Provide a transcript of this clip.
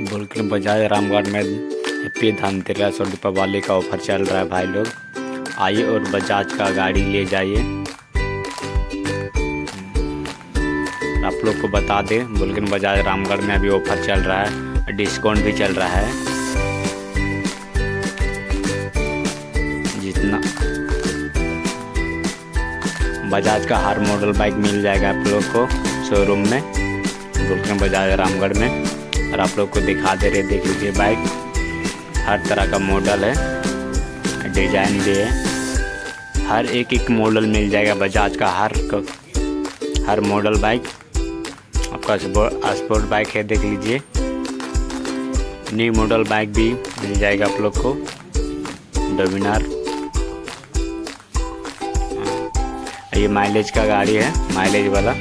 बुलकिन बजाज रामगढ़ में हैप्पी धनतेरस और दीपावली का ऑफ़र चल रहा है भाई लोग। आइए और बजाज का गाड़ी ले जाइए। आप लोग को बता दें बुलकिन बजाज रामगढ़ में अभी ऑफ़र चल रहा है, डिस्काउंट भी चल रहा है। जितना बजाज का हर मॉडल बाइक मिल जाएगा आप लोग को शोरूम में बुलकिन बजाज रामगढ़ में। और आप लोग को दिखा दे रहे, देख लीजिए बाइक हर तरह का मॉडल है डिज़ाइन भी है। हर एक एक मॉडल मिल जाएगा बजाज का हर हर मॉडल बाइक आपका स्पोर्ट बाइक है, देख लीजिए। न्यू मॉडल बाइक भी मिल जाएगा आप लोग को डोमिनार ये माइलेज का गाड़ी है माइलेज वाला।